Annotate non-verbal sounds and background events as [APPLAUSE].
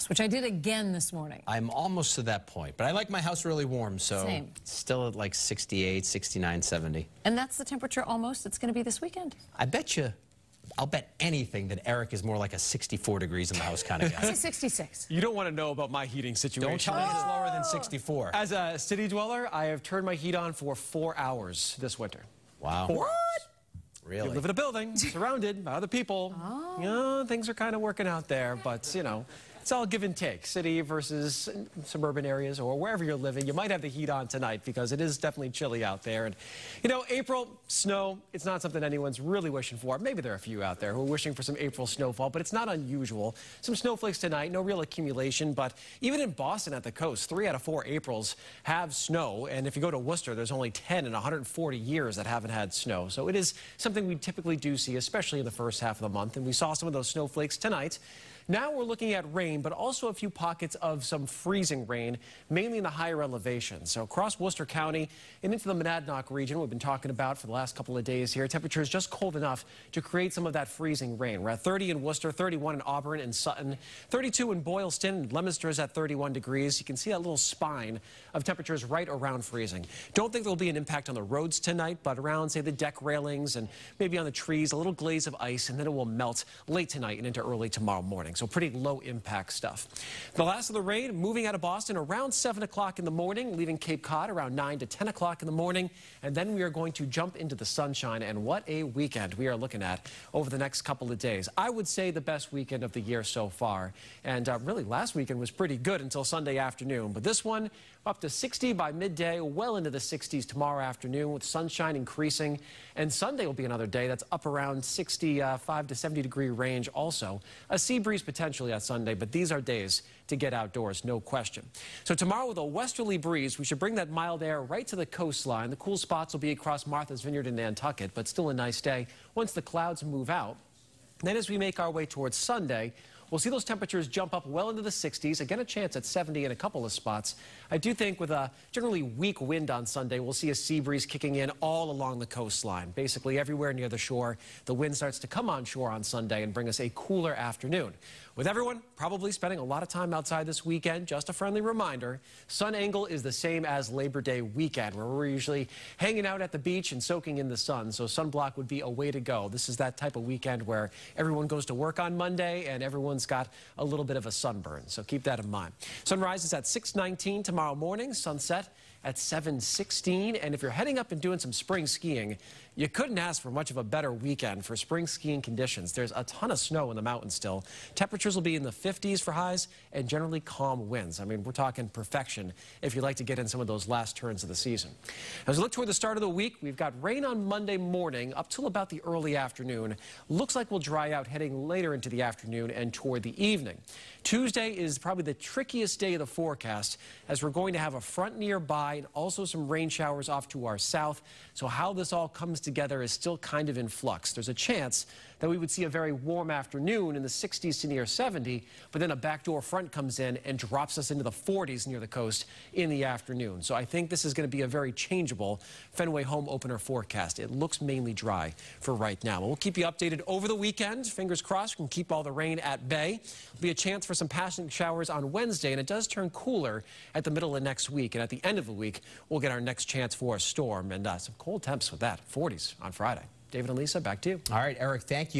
house, which I did again this morning. I'm almost to that point, but I like my house really warm, so Same. still at like 68, 69, 70. And that's the temperature almost it's going to be this weekend. I bet you, I'll bet anything that Eric is more like a 64 degrees in the house kind of I guy. [LAUGHS] say 66. You don't want to know about my heating situation. Don't tell me it's lower than 64. As a city dweller, I have turned my heat on for four hours this winter. Wow. Four hours. Really? You live in a building [LAUGHS] surrounded by other people. Oh. You know, things are kind of working out there, but you know, it's all give and take. City versus suburban areas or wherever you're living. You might have the heat on tonight because it is definitely chilly out there. And you know, April snow, it's not something anyone's really wishing for. Maybe there are a few out there who are wishing for some April snowfall, but it's not unusual. Some snowflakes tonight, no real accumulation, but even in Boston at the coast, three out of four Aprils have snow. And if you go to Worcester, there's only 10 in 140 years that haven't had snow. So it is something we typically do see, especially in the first half of the month. And we saw some of those snowflakes tonight. Now we're looking at rain, but also a few pockets of some freezing rain, mainly in the higher elevations. So across Worcester County and into the Monadnock region, we've been talking about for the last couple of days here. Temperatures just cold enough to create some of that freezing rain. We're at 30 in Worcester, 31 in Auburn and Sutton, 32 in Boylston, and Leominster is at 31 degrees. You can see that little spine of temperatures right around freezing. Don't think there'll be an impact on the roads tonight, but around, say, the deck railings and maybe on the trees, a little glaze of ice, and then it will melt late tonight and into early tomorrow morning. So pretty low impact stuff. The last of the rain moving out of Boston around 7 o'clock in the morning, leaving Cape Cod around 9 to 10 o'clock in the morning. And then we are going to jump into the sunshine. And what a weekend we are looking at over the next couple of days. I would say the best weekend of the year so far. And uh, really, last weekend was pretty good until Sunday afternoon. But this one, up to 60 by midday, well into the 60s tomorrow afternoon with sunshine increasing. And Sunday will be another day that's up around 65 to 70 degree range also. A sea breeze potentially on Sunday, but these are days to get outdoors, no question. So tomorrow with a westerly breeze, we should bring that mild air right to the coastline. The cool spots will be across Martha's Vineyard and Nantucket, but still a nice day once the clouds move out. Then as we make our way towards Sunday, we'll see those temperatures jump up well into the 60s. Again, a chance at 70 in a couple of spots. I do think with a generally weak wind on Sunday, we'll see a sea breeze kicking in all along the coastline. Basically everywhere near the shore, the wind starts to come on shore on Sunday and bring us a cooler afternoon. With everyone probably spending a lot of time outside this weekend, just a friendly reminder, sun angle is the same as Labor Day weekend, where we're usually hanging out at the beach and soaking in the sun. So sunblock would be a way to go. This is that type of weekend where everyone goes to work on Monday and everyone's got a little bit of a sunburn. So keep that in mind. Sunrise is at 619 tomorrow morning, sunset at 716. And if you're heading up and doing some spring skiing, you couldn't ask for much of a better weekend for spring skiing conditions. There's a ton of snow in the mountains still. Temperatures will be in the 50s for highs and generally calm winds. I mean, we're talking perfection if you'd like to get in some of those last turns of the season. As we look toward the start of the week, we've got rain on Monday morning up till about the early afternoon. Looks like we'll dry out heading later into the afternoon and toward the evening. Tuesday is probably the trickiest day of the forecast as we're going to have a front nearby and also some rain showers off to our south. So how this all comes together is still kind of in flux. There's a chance that we would see a very warm afternoon in the 60s to near 70, but then a backdoor front comes in and drops us into the 40s near the coast in the afternoon. So I think this is going to be a very changeable Fenway home opener forecast. It looks mainly dry for right now. We'll keep you updated over the weekend. Fingers crossed we can keep all the rain at bay. There'll be a chance for some passing showers on Wednesday, and it does turn cooler at the middle of next week. And at the end of the week, we'll get our next chance for a storm and uh, some cold temps with that. 40s on Friday. David and Lisa, back to you. All right, Eric, thank you.